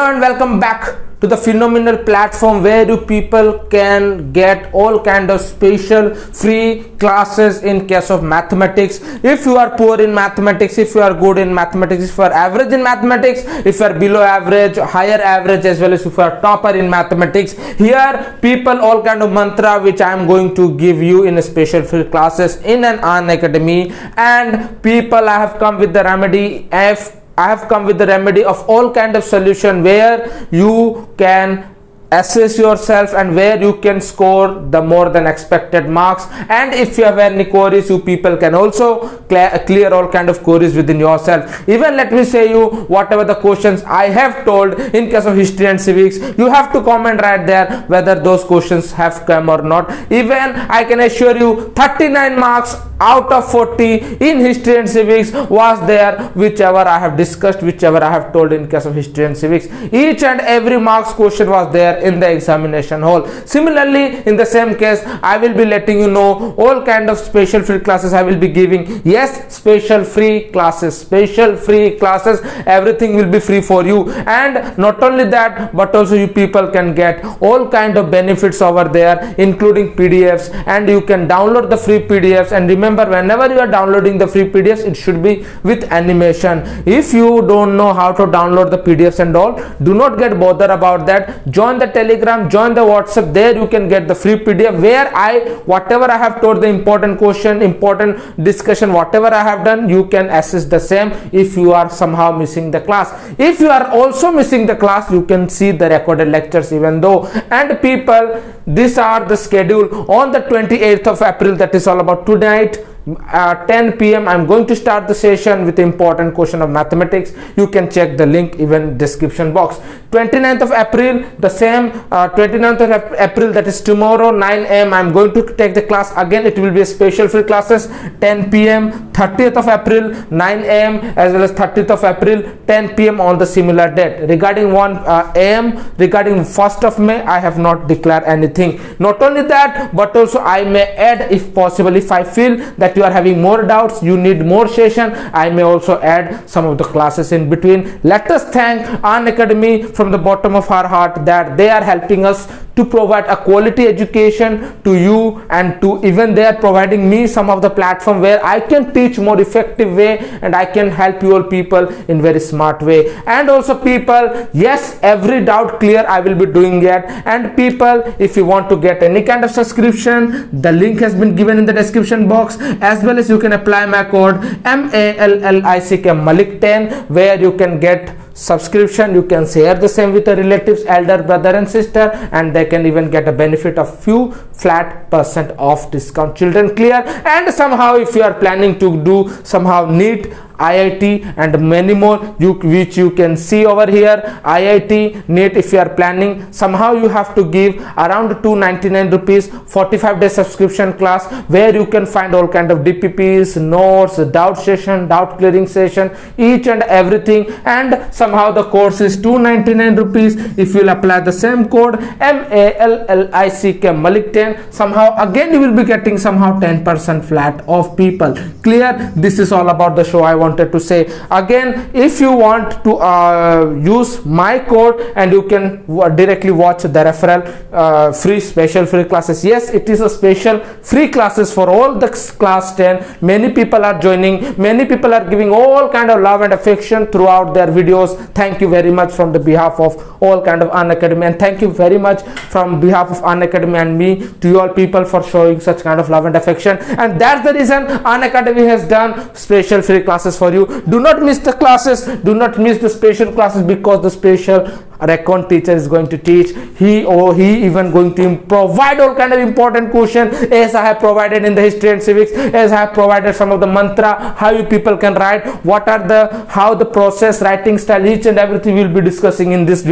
Hello and welcome back to the phenomenal platform where you people can get all kind of special free classes in case of mathematics. If you are poor in mathematics if you are good in mathematics if you are average in mathematics if you are below average higher average as well as if you are topper in mathematics here people all kind of mantra which i am going to give you in special free classes in an Unacademy. And people i have come with the remedy if I have come with the remedy of all kind of solution where you can assess yourself and where you can score the more than expected marks. And if you have any queries you people can also clear, clear all kind of queries within yourself. Even let me say you whatever the questions i have told in case of history and civics you have to comment right there whether those questions have come or not. Even i can assure you 39 marks out of 40 in history and civics was there whichever i have discussed whichever i have told in case of history and civics. Each and every marks question was there in the examination hall. Similarly in the same case i will be letting you know all kind of special free classes i will be giving. Yes special free classes special free classes. Everything will be free for you. And not only that but also you people can get all kind of benefits over there including pdfs and you can download the free pdfs and remember whenever you are downloading the free pdfs it should be with animation. If you don't know how to download the pdfs and all do not get bothered about that. Join the telegram join the whatsapp. There you can get the free pdf where i whatever i have told the important question important discussion whatever i have done you can access the same if you are somehow missing the class. If you are also missing the class you can see the recorded lectures even though. And people these are the schedule. On the 28th of april that is all about tonight uh, 10 p.m. I'm going to start the session with important question of mathematics. You can check the link even description box. 29th of April, the same uh, 29th of April, that is tomorrow 9 a.m. I'm going to take the class again. It will be a special free classes 10 p.m. 30th of April 9 a.m. as well as 30th of April 10 p.m. on the similar date. Regarding 1 uh, a.m. regarding 1st of May, I have not declared anything. Not only that, but also I may add if possible if I feel that you are having more doubts you need more session. I may also add some of the classes in between. Let us thank Unacademy from the bottom of our heart that they are helping us to provide a quality education to you and to even they are providing me some of the platform where i can teach more effective way and i can help you all people in very smart way. And also people yes every doubt clear i will be doing it. And people if you want to get any kind of subscription the link has been given in the description box as well as you can apply my code M-A-L-L-I-C-K Mallick 10 where you can get subscription. You can share the same with the relatives elder brother and sister and they can even get a benefit of few flat percent off discount. Children clear? And somehow if you are planning to do somehow NEET IIT and many more you which you can see over here. IIT NET if you are planning. Somehow you have to give around 299 rupees 45 day subscription class where you can find all kind of DPPs notes doubt session doubt clearing session each and everything. And somehow the course is 299 rupees. If you will apply the same code M-A-L-L-I-C-K Mallick 10 somehow again you will be getting somehow 10% flat of people. Clear? This is all about the show. I want wanted to say. Again if you want to uh, use my code and you can directly watch the referral uh, free special free classes. Yes it is a special free classes for all the class 10 many people are joining. Many people are giving all kind of love and affection throughout their videos. Thank you very much from the behalf of all kind of Unacademy and thank you very much from behalf of Unacademy and me to all people for showing such kind of love and affection. And that's the reason Unacademy has done special free classes for you. Do not miss the classes. Do not miss the special classes because the special recon teacher is going to teach. He or he even going to provide all kind of important question. As i have provided in the history and civics as i have provided some of the mantra how you people can write what are the how the process writing style each and everything we'll be discussing in this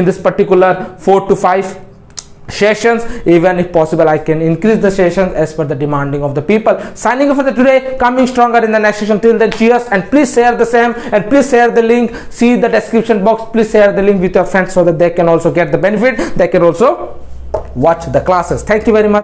in this particular four to five sessions. Even if possible i can increase the sessions as per the demanding of the people. Signing off for the today coming stronger in the next session. Till then cheers and please share the same and please share the link. See the description box. Please share the link with your friends so that they can also get the benefit. They can also watch the classes. Thank you very much